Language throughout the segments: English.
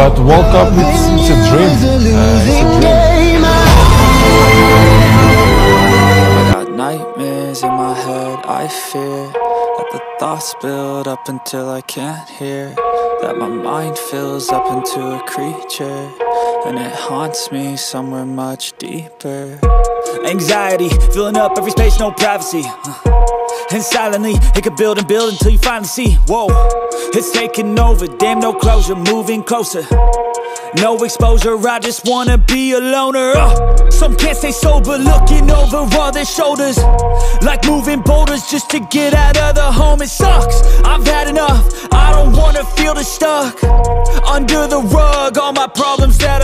But World Cup, it's, it's a dream. Uh, it's a dream. I got nightmares in my head, I fear That the thoughts build up until I can't hear That my mind fills up into a creature And it haunts me somewhere much deeper Anxiety, filling up every space, no privacy And silently, it could build and build until you finally see Whoa, it's taking over, damn no closure, moving closer. No exposure, I just wanna be a loner. Uh, Some can't stay sober, looking over all their shoulders. Like moving boulders just to get out of the home It sucks, I've had enough, I don't wanna feel the stuck. Under the rug, all my problems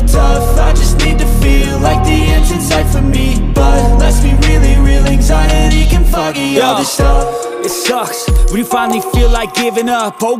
little tough. I just need to feel like the end's in sight for me. But let's be really real, anxiety can foggy all this stuff. It sucks. When you finally feel like giving up. Oh